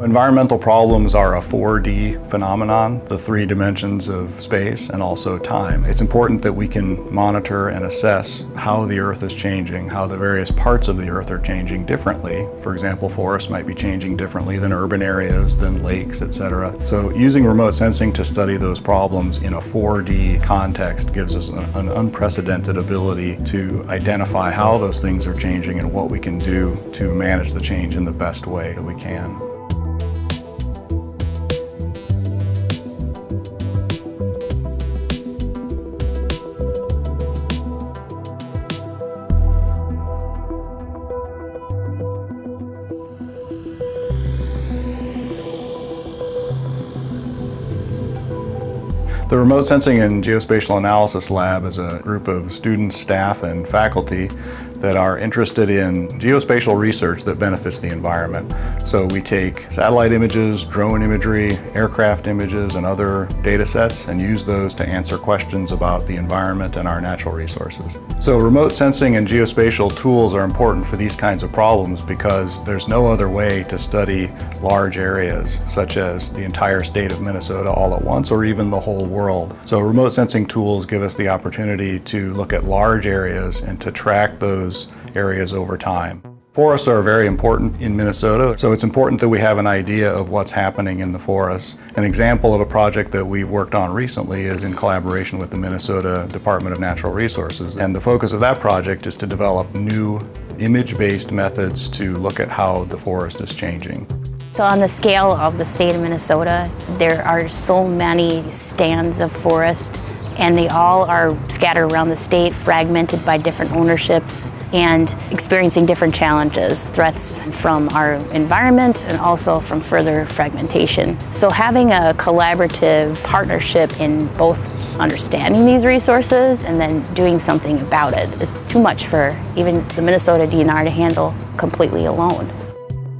Environmental problems are a 4D phenomenon, the three dimensions of space and also time. It's important that we can monitor and assess how the Earth is changing, how the various parts of the Earth are changing differently. For example, forests might be changing differently than urban areas, than lakes, etc. So using remote sensing to study those problems in a 4D context gives us an, unprecedented ability to identify how those things are changing and what we can do to manage the change in the best way that we can. The Remote Sensing and Geospatial Analysis Lab is a group of students, staff, and faculty that are interested in geospatial research that benefits the environment. So we take satellite images, drone imagery, aircraft images, and other data sets and use those to answer questions about the environment and our natural resources. So remote sensing and geospatial tools are important for these kinds of problems because there's no other way to study large areas such as the entire state of Minnesota all at once or even the whole world. So remote sensing tools give us the opportunity to look at large areas and to track those those areas over time. Forests are very important in Minnesota, so it's important that we have an idea of what's happening in the forests. An example of a project that we've worked on recently is in collaboration with the Minnesota Department of Natural Resources. And the focus of that project is to develop new image-based methods to look at how the forest is changing. So on the scale of the state of Minnesota, there are so many stands of forest and they all are scattered around the state, fragmented by different ownerships and experiencing different challenges, threats from our environment and also from further fragmentation. So having a collaborative partnership in both understanding these resources and then doing something about it. It's too much for even the Minnesota DNR to handle completely alone.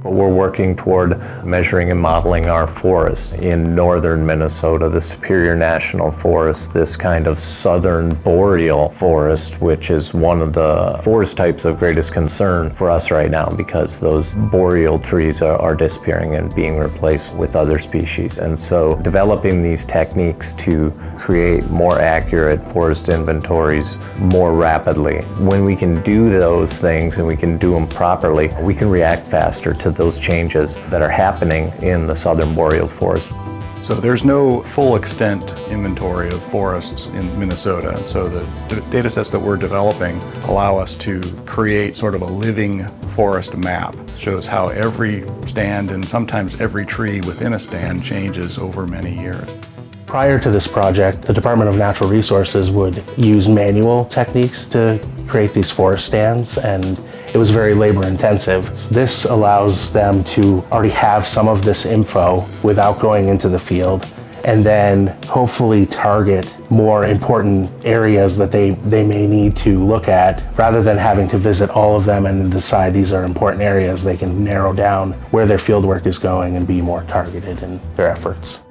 We're working toward measuring and modeling our forests in northern Minnesota, the Superior National Forest, this kind of southern boreal forest, which is one of the forest types of greatest concern for us right now because those boreal trees are, are disappearing and being replaced with other species. And so developing these techniques to create more accurate forest inventories more rapidly. When we can do those things and we can do them properly, we can react faster to those changes that are happening in the southern boreal forest. So there's no full extent inventory of forests in Minnesota. So the data sets that we're developing allow us to create sort of a living forest map. Shows how every stand and sometimes every tree within a stand changes over many years. Prior to this project, the Department of Natural Resources would use manual techniques to create these forest stands and it was very labor intensive. This allows them to already have some of this info without going into the field and then hopefully target more important areas that they, they may need to look at rather than having to visit all of them and decide these are important areas they can narrow down where their field work is going and be more targeted in their efforts.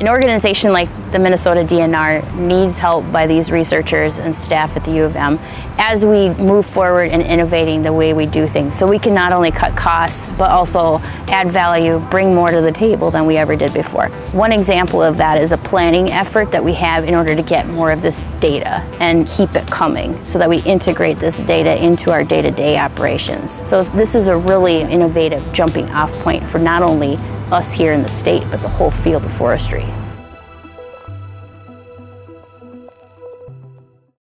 An organization like the Minnesota DNR needs help by these researchers and staff at the U of M as we move forward in innovating the way we do things. So we can not only cut costs, but also add value, bring more to the table than we ever did before. One example of that is a planning effort that we have in order to get more of this data and keep it coming so that we integrate this data into our day-to-day -day operations. So this is a really innovative jumping off point for not only us here in the state, but the whole field of forestry.